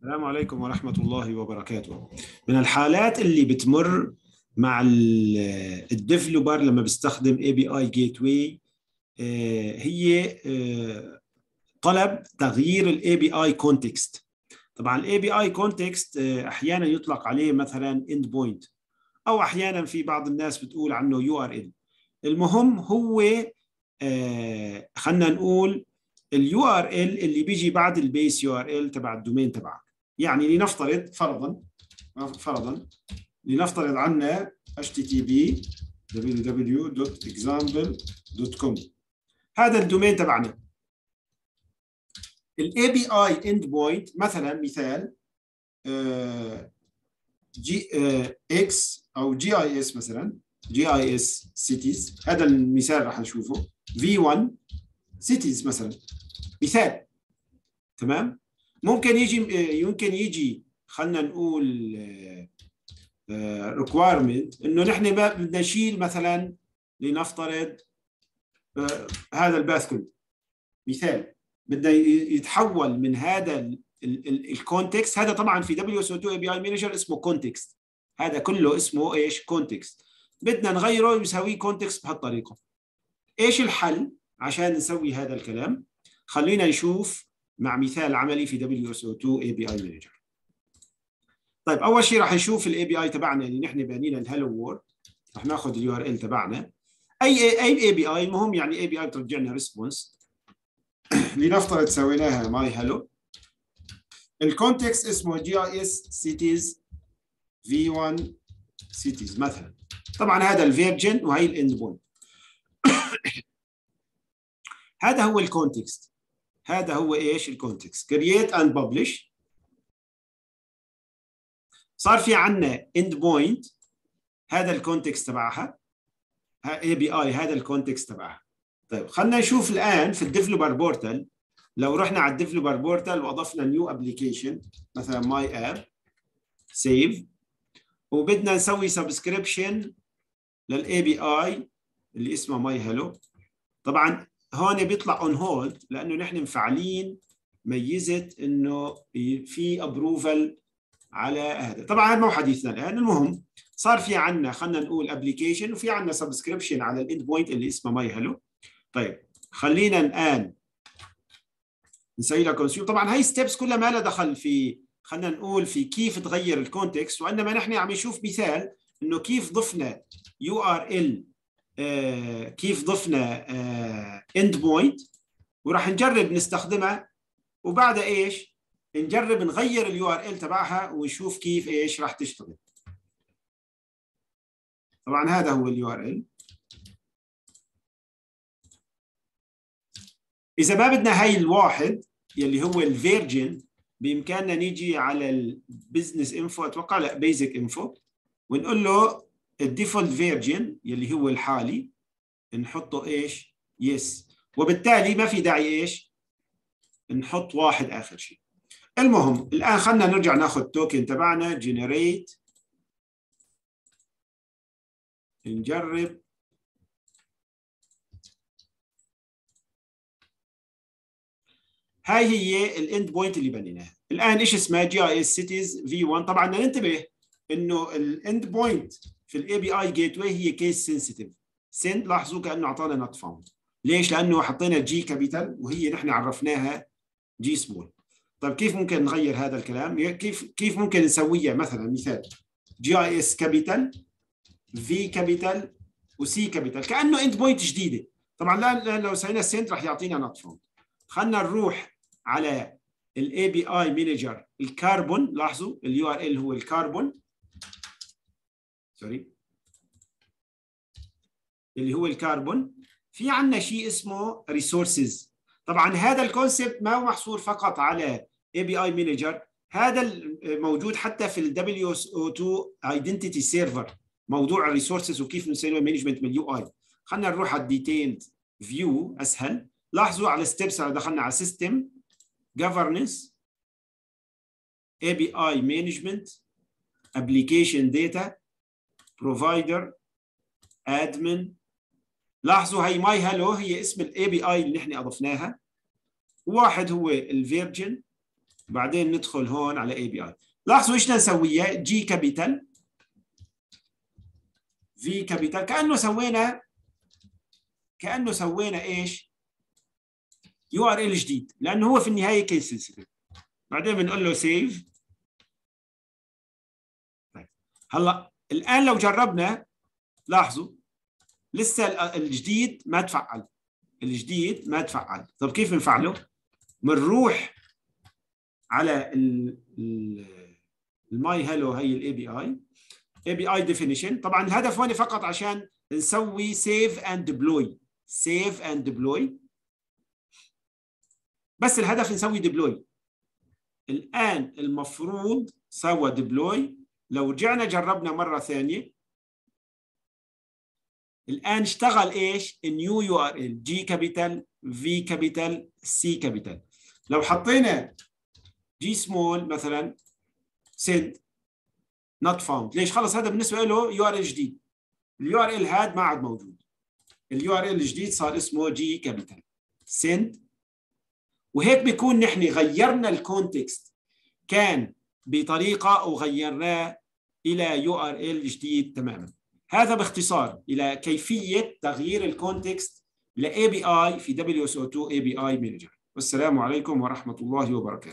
السلام عليكم ورحمة الله وبركاته. من الحالات اللي بتمر مع ال developer لما بيستخدم API gateway هي آه، طلب تغيير ال API context طبعا ال API context أحيانا يطلق عليه مثلا endpoint أو أحيانا في بعض الناس بتقول عنه URL المهم هو آه، خلينا نقول ال URL اللي بيجي بعد ال base URL تبع ال domain تبعك يعني لنفترض فرضا فرضا لنفترض عنا http www.example.com هذا ال domain تبعنا. اي endpoint مثلا مثال GX أو GIS مثلا GIS cities هذا المثال راح نشوفه. V1 cities مثلا. مثال. تمام؟ ممكن يجي يمكن يجي خلينا نقول requirement إنه نحن بدنا نشيل مثلا لنفترض هذا ال path مثال بدنا يتحول من هذا ال context هذا طبعا في دبليو اس أو 2 اي بي اي مانجر اسمه context هذا كله اسمه إيش؟ context بدنا نغيره نسويه context بهالطريقة. إيش الحل عشان نسوي هذا الكلام؟ خلينا نشوف مع مثال عملي في دبليو اس أو 2 اي بي اي مانجر طيب أول شيء راح نشوف ال API تبعنا اللي نحن بانينا ال hello world. راح ناخذ ال URL تبعنا. أي أي API المهم يعني API بترجع لنا response لنفترض سويناها my hello ال context اسمه GIS cities V1 cities مثلا. طبعا هذا ال version وهي ال endpoint هذا هو ال context هذا هو إيش ال context create and publish صار في عندنا endpoint هذا ال context تبعها. API هذا ال context تبعها. طيب خلينا نشوف الآن في ال developer portal لو رحنا على ال developer portal وأضفنا new application مثلا my app save وبدنا نسوي subscription لل API اللي اسمه my hello طبعا هون بيطلع on hold لأنه نحن مفعلين ميزة إنه في approval على هذا. طبعا هذا مو حديثنا الآن. المهم صار في عندنا خلينا نقول application وفي عندنا subscription على ال endpoint اللي اسمه my hello طيب خلينا الآن نسوي لها consume طبعا هاي steps كلها ما لها دخل في خلينا نقول في كيف تغير ال context وإنما نحن عم نشوف مثال إنه كيف ضفنا URL كيف ضفنا endpoint وراح نجرب نستخدمها. وبعدها إيش؟ نجرب نغير ال URL تبعها ونشوف كيف إيش راح تشتغل. طبعا هذا هو ال URL إذا ما بدنا هاي الواحد يلي هو ال version بإمكاننا نيجي على ال business info أتوقع لا basic info ونقول له ال default version يلي هو الحالي نحطه إيش؟ yes. وبالتالي ما في داعي إيش؟ نحط واحد آخر شيء. المهم الآن خلينا نرجع ناخذ token تبعنا generate نجرب. هاي هي ال endpoint اللي بنيناها. الآن إيش اسمها؟ GIS cities V1 طبعا ننتبه إنه ال endpoint في ال API gateway هي case sensitive send لاحظوا كأنه أعطانا not found ليش؟ لأنه حطينا G capital وهي نحن عرفناها g small طيب كيف ممكن نغير هذا الكلام؟ كيف كيف ممكن نسويها؟ مثلا مثال. GIS capital V capital و C capital كأنه endpoint جديدة. طبعا لا لو سوينا send راح يعطينا not found خلينا نروح على ال API Manager ال Carbon لاحظوا ال URL هو ال Carbon. sorry. اللي هو الكربون. في عندنا شيء اسمه resources طبعا هذا ال concept ما هو محصور فقط على API Manager هذا موجود حتى في ال WSO2 Identity Server موضوع ال resources وكيف نسوي management من ال UI خلينا نروح على ال detailed view أسهل. لاحظوا على steps دخلنا على system governance API management application data provider admin. لاحظوا هي my hello هي اسم ال API اللي نحن أضفناها. واحد هو ال version بعدين ندخل هون على API لاحظوا إيش نسويها G capital V capital كأنه سوينا كأنه سوينا إيش؟ URL جديد لأنه هو في النهاية case sensitive بعدين بنقول له save طيب. هلا الآن لو جربنا لاحظوا لسه الجديد ما تفعل. الجديد ما تفعل. طب كيف نفعله؟ بنروح على ال my hello هي ال API API definition طبعا الهدف هون فقط عشان نسوي save and deploy save and deploy بس الهدف نسوي deploy الآن المفروض سوى deploy لو رجعنا جربنا مرة ثانية الآن اشتغل إيش؟ ال new URL G capital V capital C capital لو حطينا g small مثلا send not found ليش؟ خلص هذا بالنسبة له URL جديد. ال URL هاد ما عاد موجود. ال URL الجديد صار اسمه G capital send وهيك بيكون نحن غيرنا ال context كان بطريقة وغيرناه إلى URL جديد تماما. هذا باختصار إلى كيفية تغيير ال context بي اي في دبليو اس أو 2 اي بي اي مانجر والسلام عليكم ورحمة الله وبركاته.